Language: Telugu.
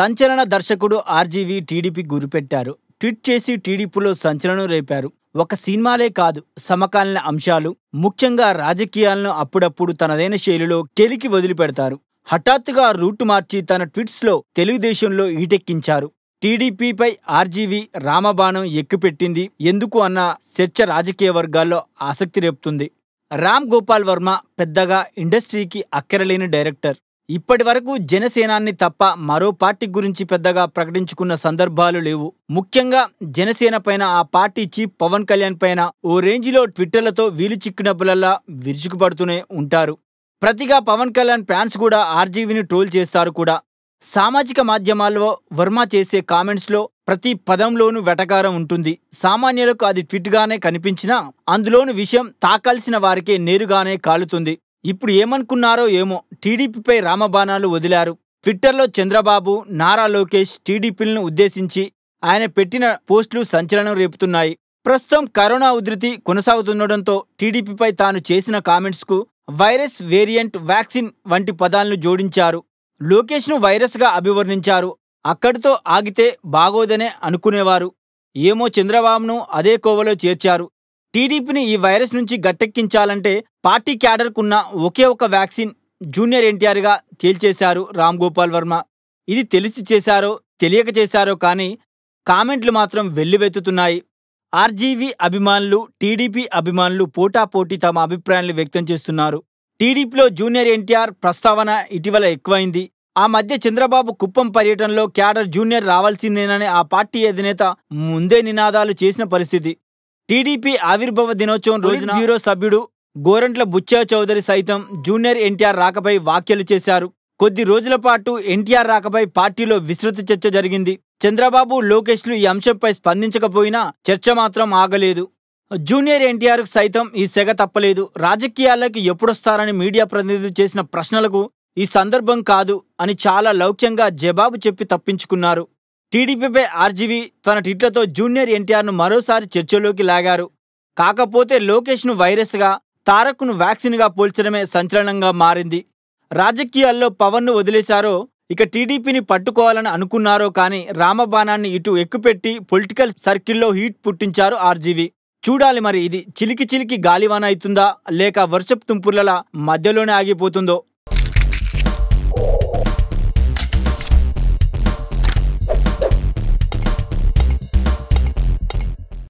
సంచలన దర్శకుడు ఆర్జీవి టీడీపీ గురిపెట్టారు. ట్వీట్ చేసి టీడీపీలో సంచలనం రేపారు. ఒక సినిమాలే కాదు సమకాలీన అంశాలు. ముఖ్యంగా రాజకీయాలను అప్పుడప్పుడు తనదైన శైలిలో కెలికి వదిలిపెడతారు. హఠాత్తుగా రూట్ మార్చి తన ట్వీట్స్లో తెలుగుదేశంలో ఈటెక్కించారు టీడీపీపై ఆర్జీవి రామబాణం ఎక్కుపెట్టింది ఎందుకు అన్న చర్చ రాజకీయ వర్గాల్లో ఆసక్తి రేపుతుంది. రామ్ గోపాల్ వర్మ పెద్దగా ఇండస్ట్రీకి అక్కరలేని డైరెక్టర్. ఇప్పటి వరకు జనసేనాన్ని తప్ప మరో పార్టీ గురించి పెద్దగా ప్రకటించుకున్న సందర్భాలు లేవు. ముఖ్యంగా జనసేన పైన ఆ పార్టీ చీఫ్ పవన్ కళ్యాణ్ పైన ఓ రేంజిలో ట్విట్టర్లతో వీలు చిక్కినప్పులల్లా విరుచుకుపడుతూనే ఉంటారు. ప్రతిగా పవన్ కళ్యాణ్ ఫ్యాన్స్ కూడా ఆర్జీవీని ట్రోల్ చేస్తారు కూడా. సామాజిక మాధ్యమాల్లో వర్మ చేసే కామెంట్స్లో ప్రతి పదంలోనూ వెటకారం ఉంటుంది. సామాన్యులకు అది ట్విట్గానే కనిపించినా అందులోని విషయం తాకాల్సిన వారికే నేరుగానే కాలుతుంది. ఇప్పుడు ఏమనుకున్నారో ఏమో టీడీపీపై రామబాణాలు వదిలారు. ట్విట్టర్లో చంద్రబాబు నారా లోకేష్ టీడీపీలను ఉద్దేశించి ఆయన పెట్టిన పోస్టులు సంచలనం రేపుతున్నాయి. ప్రస్తుతం కరోనా ఉధృతి కొనసాగుతుండటంతో టీడీపీపై తాను చేసిన కామెంట్స్కు వైరస్ వేరియంట్ వ్యాక్సిన్ వంటి పదాలను జోడించారు. లోకేష్ను వైరస్గా అభివర్ణించారు. అక్కడితో ఆగితే బాగోదనే అనుకునేవారు. ఏమో చంద్రబాబును అదే కోవలో చేర్చారు. టీడీపీని ఈ వైరస్ నుంచి గట్టెక్కించాలంటే పార్టీ క్యాడర్కున్న ఒకే ఒక వ్యాక్సిన్ జూనియర్ ఎన్టీఆర్గా తేల్చేశారు రామ్ గోపాల్ వర్మ. ఇది తెలిసి చేశారో తెలియక చేశారో కానీ కామెంట్లు మాత్రం వెల్లువెత్తుతున్నాయి. ఆర్జీవీ అభిమానులు టీడీపీ అభిమానులు పోటాపోటీ తమ అభిప్రాయాలు వ్యక్తం చేస్తున్నారు. టీడీపీలో జూనియర్ ఎన్టీఆర్ ప్రస్తావన ఇటీవల ఎక్కువైంది. ఆ మధ్య చంద్రబాబు కుప్పం పర్యటనలో క్యాడర్ జూనియర్ రావాల్సిందేనని ఆ పార్టీ అధినేత ముందే నినాదాలు చేసిన పరిస్థితి. టీడీపీ ఆవిర్భావ దినోత్సవం రోజున బ్యూరో సభ్యుడు గోరంట్ల బుచ్చా చౌదరి సైతం జూనియర్ ఎన్టీఆర్ రాకపై వ్యాఖ్యలు చేశారు. కొద్ది రోజుల పాటు ఎన్టీఆర్ రాకపై పార్టీలో విస్తృత చర్చ జరిగింది. చంద్రబాబు లోకేష్లు ఈ అంశంపై స్పందించకపోయినా చర్చ మాత్రం ఆగలేదు. జూనియర్ ఎన్టీఆర్ సైతం ఈ సెగ తప్పలేదు. రాజకీయాల్లోకి ఎప్పుడొస్తారని మీడియా ప్రతినిధులు చేసిన ప్రశ్నలకు ఈ సందర్భం కాదు అని చాలా లౌక్యంగా జవాబు చెప్పి తప్పించుకున్నారు. టీడీపీపై ఆర్జీవీ తన ట్విట్లతో జూనియర్ ఎన్టీఆర్ను మరోసారి చర్చలోకి లాగారు. కాకపోతే లోకేష్ను వైరస్గా తారక్ను వ్యాక్సిన్గా పోల్చడమే సంచలనంగా మారింది. రాజకీయాల్లో పవన్ను వదిలేశారో ఇక టీడీపీని పట్టుకోవాలని అనుకున్నారో కానీ రామబాణాన్ని ఇటు ఎక్కుపెట్టి పొలిటికల్ సర్కిల్లో హీట్ పుట్టించారు ఆర్జీవీ. చూడాలి మరి ఇది చిలికి చిలికి గాలివాన అవుతుందా లేక వర్షపు తుంపుర్లలా మధ్యలోనే ఆగిపోతుందో.